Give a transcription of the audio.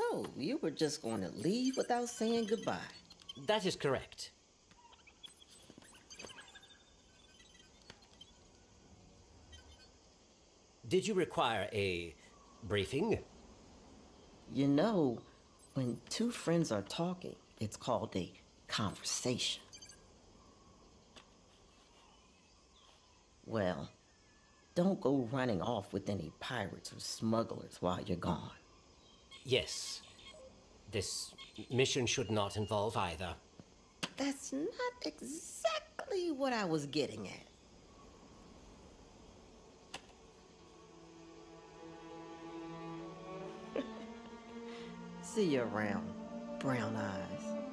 So, you were just going to leave without saying goodbye. That is correct. Did you require a briefing? You know, when two friends are talking, it's called a conversation. Well, don't go running off with any pirates or smugglers while you're gone. Yes. This mission should not involve either. That's not exactly what I was getting at. See you around, brown eyes.